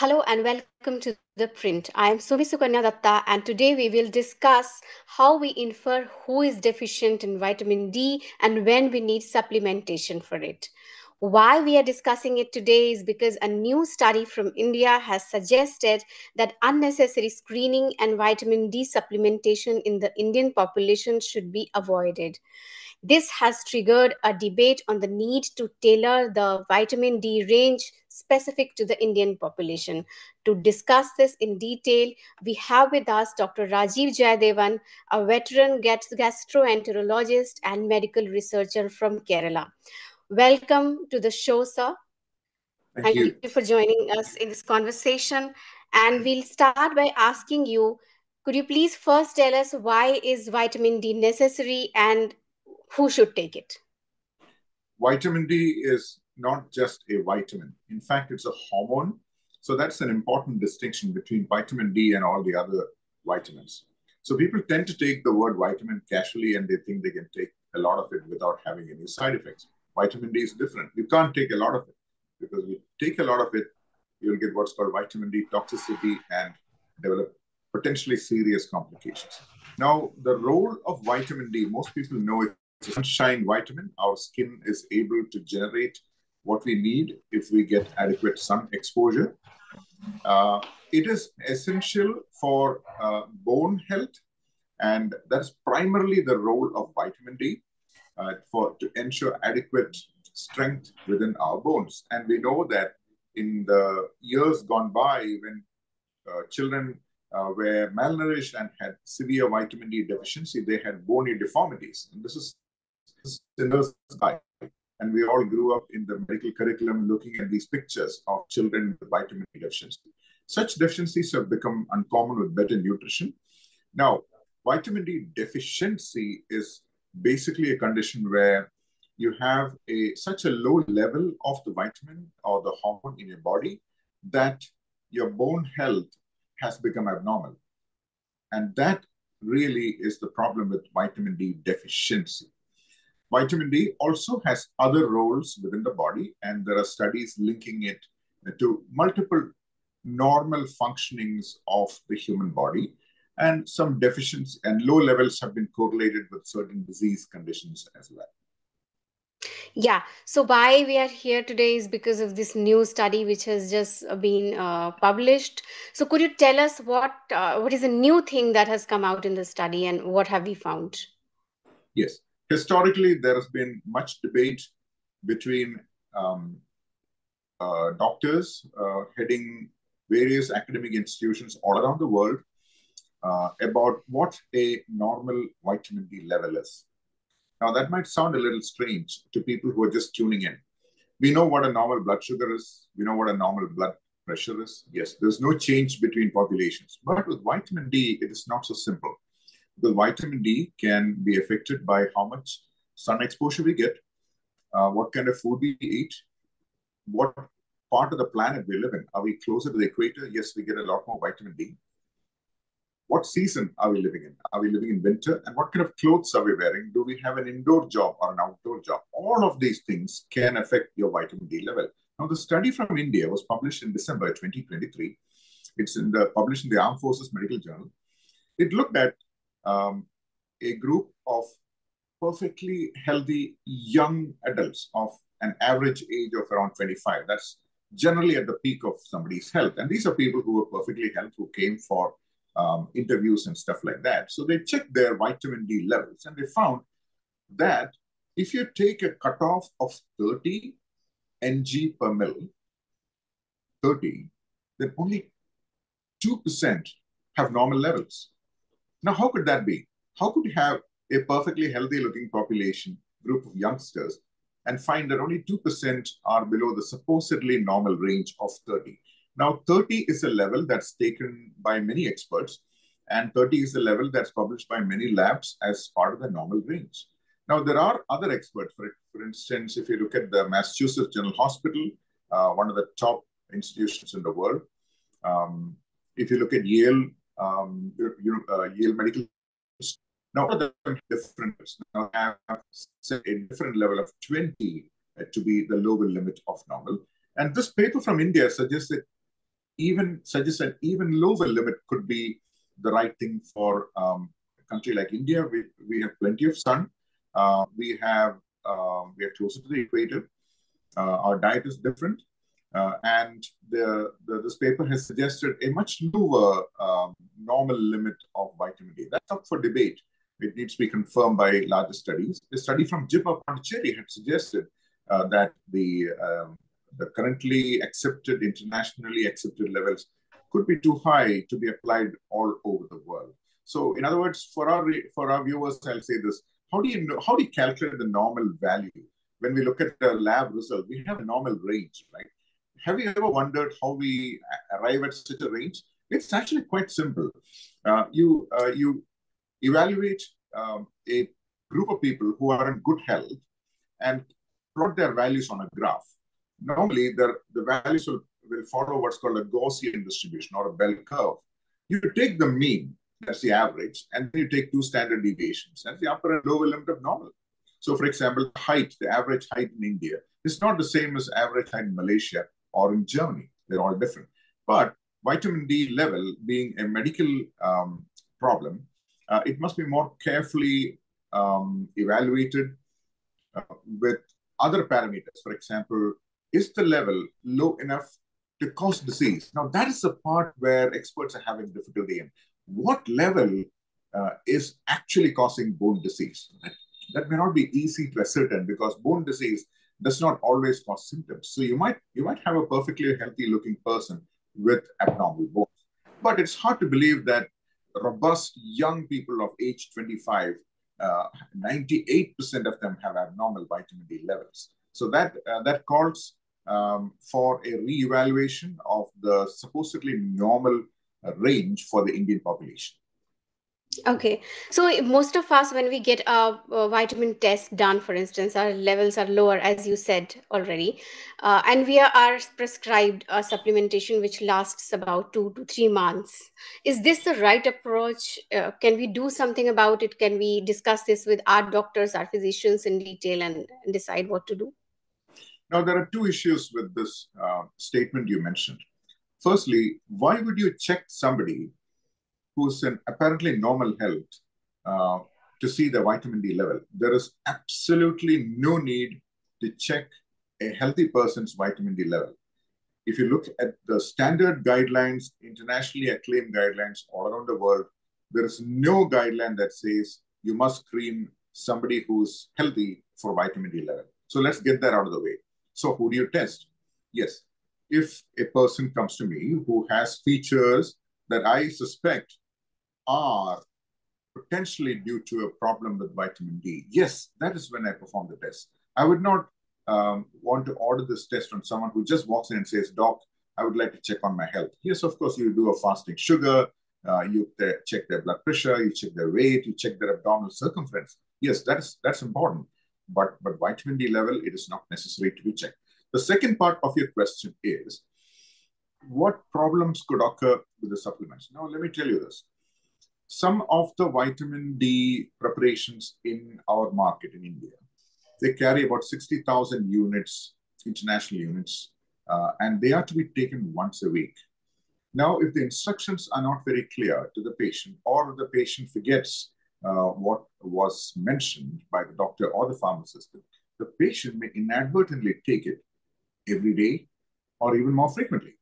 Hello and welcome to The Print. I am Sumi Sukanya Dutta and today we will discuss how we infer who is deficient in vitamin D and when we need supplementation for it. Why we are discussing it today is because a new study from India has suggested that unnecessary screening and vitamin D supplementation in the Indian population should be avoided. This has triggered a debate on the need to tailor the vitamin D range specific to the Indian population. To discuss this in detail, we have with us Dr. Rajeev Jayadevan, a veteran gastroenterologist and medical researcher from Kerala. Welcome to the show, sir. Thank, Thank you. you for joining us in this conversation. And we'll start by asking you, could you please first tell us why is vitamin D necessary and who should take it? Vitamin D is not just a vitamin. In fact, it's a hormone. So that's an important distinction between vitamin D and all the other vitamins. So people tend to take the word vitamin casually and they think they can take a lot of it without having any side effects. Vitamin D is different. You can't take a lot of it because you take a lot of it, you'll get what's called vitamin D toxicity and develop potentially serious complications. Now, the role of vitamin D, most people know it's a sunshine vitamin. Our skin is able to generate what we need if we get adequate sun exposure. Uh, it is essential for uh, bone health, and that's primarily the role of vitamin D uh, for to ensure adequate strength within our bones. And we know that in the years gone by, when uh, children uh, were malnourished and had severe vitamin D deficiency, they had bony deformities. And this is in sinners die. And we all grew up in the medical curriculum looking at these pictures of children with vitamin D deficiency. Such deficiencies have become uncommon with better nutrition. Now, vitamin D deficiency is basically a condition where you have a such a low level of the vitamin or the hormone in your body that your bone health has become abnormal. And that really is the problem with vitamin D deficiency. Vitamin D also has other roles within the body, and there are studies linking it to multiple normal functionings of the human body. And some deficiencies and low levels have been correlated with certain disease conditions as well. Yeah, so why we are here today is because of this new study which has just been uh, published. So could you tell us what uh, what is a new thing that has come out in the study and what have we found? Yes historically, there has been much debate between um, uh, doctors uh, heading various academic institutions all around the world uh, about what a normal vitamin D level is. Now, that might sound a little strange to people who are just tuning in. We know what a normal blood sugar is, we know what a normal blood pressure is. Yes, there's no change between populations. But with vitamin D, it is not so simple the vitamin D can be affected by how much sun exposure we get, uh, what kind of food we eat, what part of the planet we live in. Are we closer to the equator? Yes, we get a lot more vitamin D. What season are we living in? Are we living in winter? And what kind of clothes are we wearing? Do we have an indoor job or an outdoor job? All of these things can affect your vitamin D level. Now, the study from India was published in December 2023. It's in the published in the Armed Forces Medical Journal. It looked at um, a group of perfectly healthy young adults of an average age of around 25. That's generally at the peak of somebody's health. And these are people who were perfectly healthy, who came for um, interviews and stuff like that. So they checked their vitamin D levels and they found that if you take a cutoff of 30 ng per mil, 30, then only 2% have normal levels. Now, how could that be? How could you have a perfectly healthy looking population, group of youngsters, and find that only 2% are below the supposedly normal range of 30? Now, 30 is a level that's taken by many experts, and 30 is a level that's published by many labs as part of the normal range. Now, there are other experts. For, for instance, if you look at the Massachusetts General Hospital, uh, one of the top institutions in the world, um, if you look at Yale um, you know, uh, Yale Medical. Now, all of them different now have a different level of 20 uh, to be the lower limit of normal. And this paper from India suggests that even suggest that even lower limit could be the right thing for um, a country like India. We, we have plenty of sun. Uh, we have uh, we are closer to the equator. Uh, our diet is different. Uh, and the, the, this paper has suggested a much lower um, normal limit of vitamin D. That's up for debate. It needs to be confirmed by larger studies. A study from JIPMER Pondicherry had suggested uh, that the, um, the currently accepted, internationally accepted levels could be too high to be applied all over the world. So, in other words, for our for our viewers, I'll say this: How do you know? How do you calculate the normal value? When we look at the lab result, we have a normal range, right? have you ever wondered how we arrive at such a range? It's actually quite simple. Uh, you uh, you evaluate um, a group of people who are in good health and plot their values on a graph. Normally, the, the values will, will follow what's called a Gaussian distribution or a bell curve. You take the mean, that's the average, and then you take two standard deviations. That's the upper and lower limit of normal. So, for example, height, the average height in India is not the same as average height in Malaysia or in Germany. They're all different. But vitamin D level being a medical um, problem, uh, it must be more carefully um, evaluated uh, with other parameters. For example, is the level low enough to cause disease? Now, that is the part where experts are having difficulty in. What level uh, is actually causing bone disease? That may not be easy to ascertain because bone disease does not always cause symptoms. So you might you might have a perfectly healthy looking person with abnormal bones. But it's hard to believe that robust young people of age 25, uh, 98% of them have abnormal vitamin D levels. So that uh, that calls um, for a reevaluation of the supposedly normal uh, range for the Indian population. Okay, so most of us, when we get our a vitamin test done, for instance, our levels are lower, as you said already, uh, and we are, are prescribed a supplementation which lasts about two to three months. Is this the right approach? Uh, can we do something about it? Can we discuss this with our doctors, our physicians in detail, and, and decide what to do? Now, there are two issues with this uh, statement you mentioned. Firstly, why would you check somebody who's in apparently normal health uh, to see the vitamin D level. There is absolutely no need to check a healthy person's vitamin D level. If you look at the standard guidelines, internationally acclaimed guidelines all around the world, there is no guideline that says you must screen somebody who's healthy for vitamin D level. So let's get that out of the way. So who do you test? Yes, if a person comes to me who has features that I suspect are potentially due to a problem with vitamin D, yes, that is when I perform the test. I would not um, want to order this test on someone who just walks in and says, Doc, I would like to check on my health. Yes, of course, you do a fasting sugar, uh, you check their blood pressure, you check their weight, you check their abdominal circumference. Yes, that's that's important. But but vitamin D level, it is not necessary to be checked. The second part of your question is, what problems could occur with the supplements? Now, let me tell you this some of the vitamin D preparations in our market in India, they carry about 60,000 units, international units, uh, and they are to be taken once a week. Now, if the instructions are not very clear to the patient, or the patient forgets uh, what was mentioned by the doctor or the pharmacist, the patient may inadvertently take it every day or even more frequently.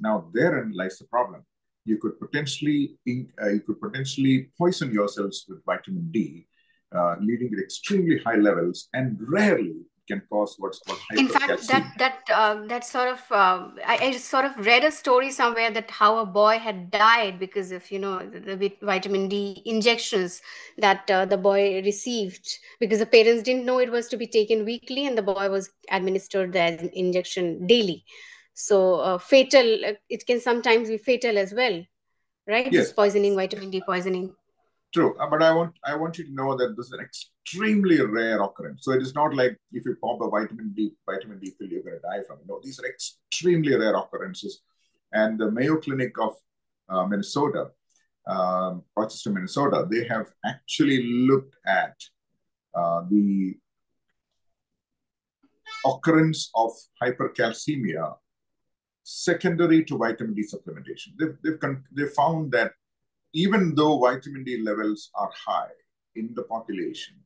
Now, therein lies the problem you could potentially uh, you could potentially poison yourselves with vitamin D, uh, leading to extremely high levels, and rarely can cause what's called in fact that that uh, that sort of uh, I, I, sort of read a story somewhere that how a boy had died because of you know the, the vitamin d injections that uh, the boy received because the parents didn't know it was to be taken weekly and the boy was administered the injection daily. So uh, fatal uh, it can sometimes be fatal as well right? Yes. poisoning vitamin d poisoning true. Uh, but i want i want you to know that this is an extremely rare occurrence. So it is not like if you pop a vitamin d vitamin d pill you're going to die from it. No these are extremely rare occurrences. And the mayo clinic of uh, minnesota um, rochester minnesota they have actually looked at uh, the occurrence of hypercalcemia secondary to vitamin D supplementation. They've, they've, they've found that even though vitamin D levels are high in the population,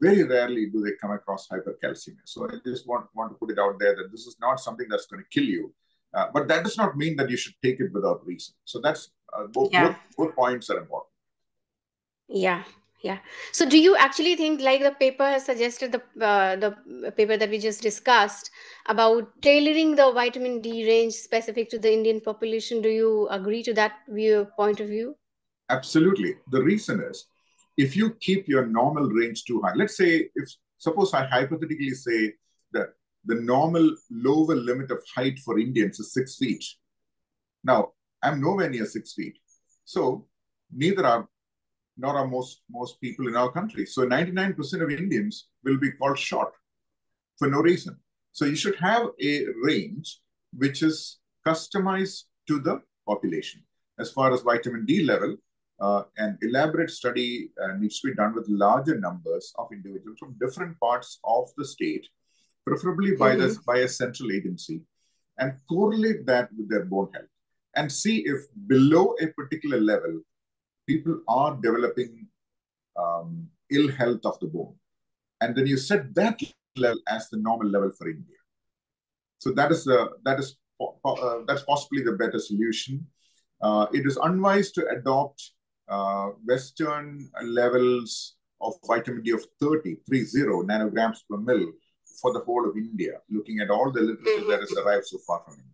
very rarely do they come across hypercalcemia. So I just want, want to put it out there that this is not something that's going to kill you. Uh, but that does not mean that you should take it without reason. So that's uh, both, yeah. both, both points are important. Yeah, yeah. So do you actually think, like the paper has suggested, the uh, the paper that we just discussed about tailoring the vitamin D range specific to the Indian population? Do you agree to that view point of view? Absolutely. The reason is, if you keep your normal range too high, let's say if suppose I hypothetically say that the normal lower limit of height for Indians is six feet. Now I'm nowhere near six feet, so neither are nor are most, most people in our country. So 99% of Indians will be called short for no reason. So you should have a range which is customized to the population. As far as vitamin D level, uh, an elaborate study uh, needs to be done with larger numbers of individuals from different parts of the state, preferably by, mm-hmm. the, by a central agency, and correlate that with their bone health and see if below a particular level, people are developing um, ill health of the bone. And then you set that level as the normal level for India. So that is that is uh, that's possibly the better solution. Uh, it is unwise to adopt uh, Western levels of vitamin D of 30, 30 nanograms per mil for the whole of India, looking at all the literature that has arrived so far from India.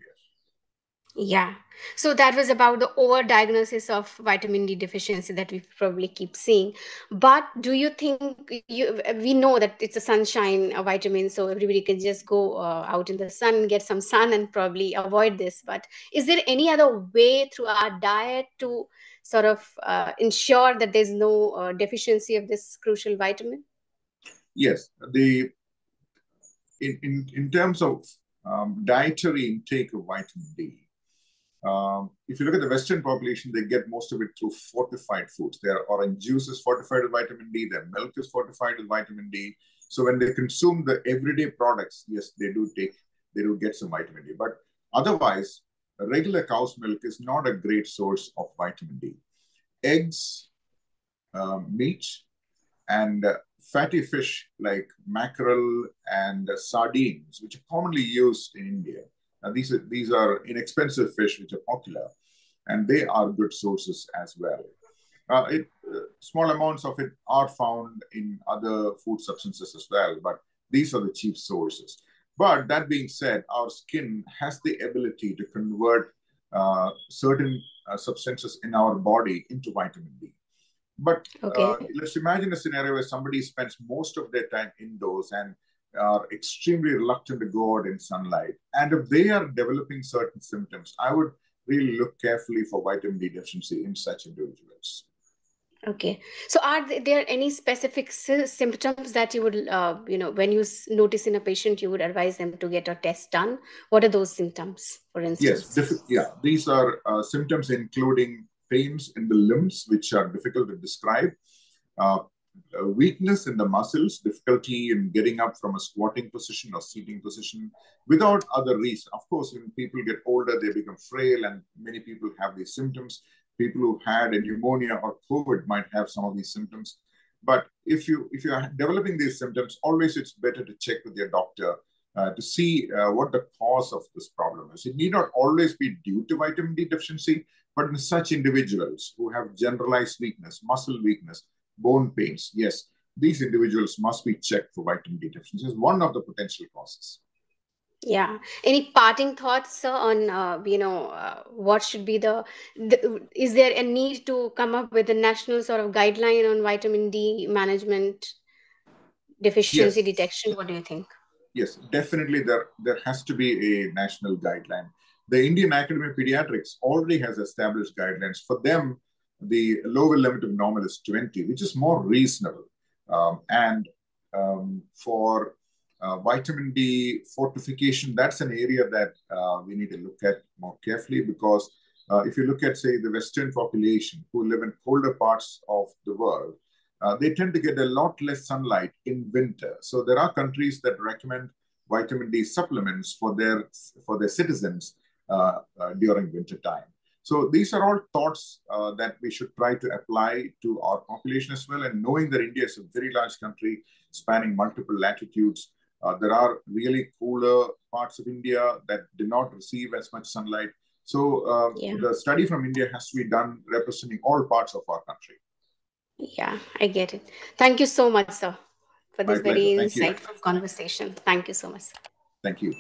Yeah. So that was about the overdiagnosis of vitamin D deficiency that we probably keep seeing. But do you think you we know that it's a sunshine a vitamin, so everybody can just go uh, out in the sun, get some sun, and probably avoid this. But is there any other way through our diet to sort of uh, ensure that there's no uh, deficiency of this crucial vitamin? Yes. The in in, in terms of um, dietary intake of vitamin D um, if you look at the Western population, they get most of it through fortified foods. Their orange juice is fortified with vitamin D, their milk is fortified with vitamin D. So when they consume the everyday products, yes, they do take, they do get some vitamin D. But otherwise, regular cow's milk is not a great source of vitamin D. Eggs, um, meat, and uh, fatty fish like mackerel and uh, sardines, which are commonly used in India, now, these are, these are inexpensive fish which are popular, and they are good sources as well. Uh, it, uh, small amounts of it are found in other food substances as well, but these are the chief sources. But that being said, our skin has the ability to convert uh, certain uh, substances in our body into vitamin D. But okay. Uh, let's imagine a scenario where somebody spends most of their time indoors and are extremely reluctant to go out in sunlight. And if they are developing certain symptoms, I would really look carefully for vitamin D deficiency in such individuals. Okay. So, are there any specific symptoms that you would, uh, you know, when you notice in a patient, you would advise them to get a test done? What are those symptoms, for instance? Yes. yeah. These are uh, symptoms including pains in the limbs, which are difficult to describe, uh, weakness in the muscles, difficulty in getting up from a squatting position or seating position without other reason. Of course, when people get older, they become frail, and many people have these symptoms. People who had a pneumonia or COVID might have some of these symptoms. But if you if you are developing these symptoms, always it's better to check with your doctor uh, to see uh, what the cause of this problem is. It need not always be due to vitamin D deficiency, but in such individuals who have generalized weakness, muscle weakness, bone pains, yes, these individuals must be checked for vitamin D deficiency. One of the potential causes. Yeah. Any parting thoughts sir, on uh, you know uh, what should be the, the? Is there a need to come up with a national sort of guideline on vitamin D management, deficiency yes. detection? What do you think? Yes, definitely. There there has to be a national guideline. The Indian Academy of Pediatrics already has established guidelines. For them, the lower limit of normal is 20, which is more reasonable. Um, and um, for uh, vitamin D fortification, that's an area that uh, we need to look at more carefully because uh, if you look at, say, the Western population who live in colder parts of the world, uh, they tend to get a lot less sunlight in winter. So there are countries that recommend vitamin D supplements for their for their citizens uh, uh, during winter time. So these are all thoughts uh, that we should try to apply to our population as well. And knowing that India is a very large country spanning multiple latitudes, uh, there are really cooler parts of India that did not receive as much sunlight. So uh, yeah. the study from India has to be done representing all parts of our country. Yeah, I get it. Thank you so much, sir, for this very insightful you. conversation. Thank you so much. Thank you.